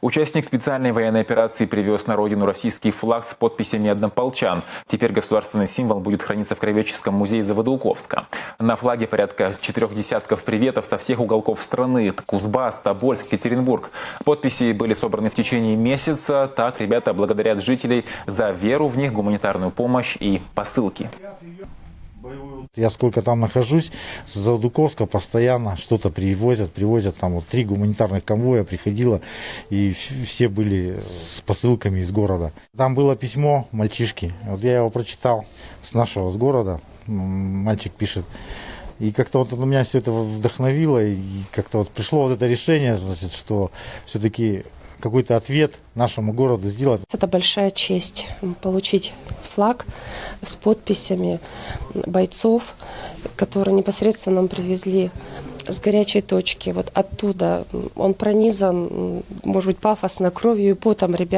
Участник специальной военной операции привез на родину российский флаг с подписями однополчан. Теперь государственный символ будет храниться в Кровеческом музее Заводоуковска. На флаге порядка четырех десятков приветов со всех уголков страны. Кузбасс, Тобольск, Екатеринбург. Подписи были собраны в течение месяца. Так ребята благодарят жителей за веру в них, гуманитарную помощь и посылки. Я сколько там нахожусь, с Заводуковска постоянно что-то привозят, привозят. Там вот три гуманитарных конвоя приходило, и все были с посылками из города. Там было письмо мальчишки, вот я его прочитал с нашего, с города. Мальчик пишет, и как-то вот меня все это вдохновило, и как-то вот пришло вот это решение, значит, что все-таки какой-то ответ нашему городу сделать. Это большая честь получить флаг с подписями бойцов, которые непосредственно нам привезли с горячей точки. Вот оттуда он пронизан, может быть, пафосно кровью и потом ребят.